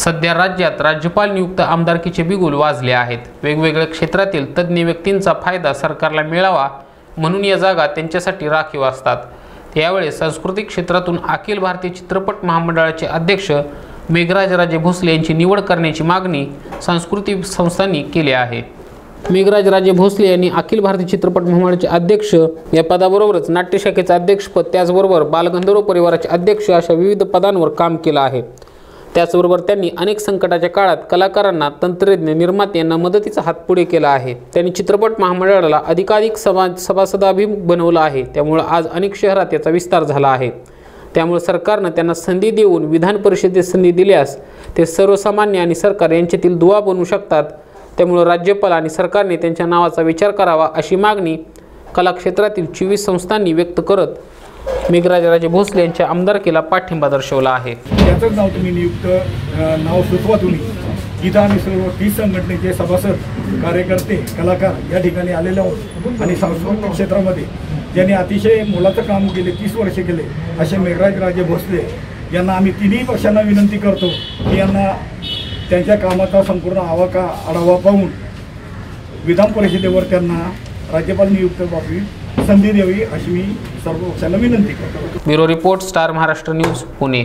सध्या राज्यात राज्यपाल नियुक्त आमदारकीचे बिगुल वाजले आहेत. वेगवेगळ्या क्षेत्रातील तज्ज्ञ व्यक्तींचा फायदा सरकारला मिळावा म्हणून या जागा त्यांच्यासाठी राखीव असतात. यावेळी सांस्कृतिक क्षेत्रातून अखिल भारतीय चित्रपट महामंडळाचे अध्यक्ष मेघराज राजे भोसले यांची निवड करण्याची मागणी सांस्कृतिक संस्थांनी केली आहे. मेघराज राजे भोसले यांनी अखिल भारतीय चित्रपट महामंडळाचे अध्यक्ष या पदाबरोबरच नाट्यशाखेचे अध्यक्षपद त्याचबरोबर बालगंधर्व परिवाराचे अध्यक्ष अशा विविध पदांवर काम केलं आहे. त्याचबरोबर त्यांनी अनेक संकटाच्या काळात कलाकारांना तंत्रज्ञ निर्माते यांना मदतीचा हात पुढे केला आहे. त्यांनी चित्रपट महामंडळाला अधिकाधिक सभा सभासदाभिमुख बनवलं आहे. त्यामुळं आज अनेक शहरात याचा विस्तार झाला आहे. त्यामुळे सरकारनं त्यांना संधी देऊन विधान परिषदेत संधी दिल्यास ते सर्वसामान्य आणि सरकार यांच्यातील दुवा बनू शकतात. त्यामुळं राज्यपाल आणि सरकारने त्यांच्या नावाचा विचार करावा अशी मागणी कलाक्षेत्रातील चोवीस संस्थांनी व्यक्त करत मेघराजराजे भोसले यांच्या आमदारकीला पाठिंबा दर्शवला आहे. त्याचंच नाव तुम्ही नियुक्त नाव सुचवा तुम्ही. इथं आम्ही सर्व तीस संघटनेचे सभासद कार्यकर्ते कलाकार या ठिकाणी आलेले आहोत आणि सांस्कृतिक क्षेत्रामध्ये. ज्यांनी अतिशय मोलाचं काम केले तीस वर्षे केले असे मेघराज राजे भोसले यांना आम्ही तिन्ही पक्षांना विनंती करतो की यांना त्यांच्या कामाचा संपूर्ण आवाका आढावा पाहून विधान परिषदेवर त्यांना राज्यपाल नियुक्त व्हावी. संधी द्यावी अशी मी सर्व पक्षांना विनंती करतो. Bureau report star Maharashtra news Pune.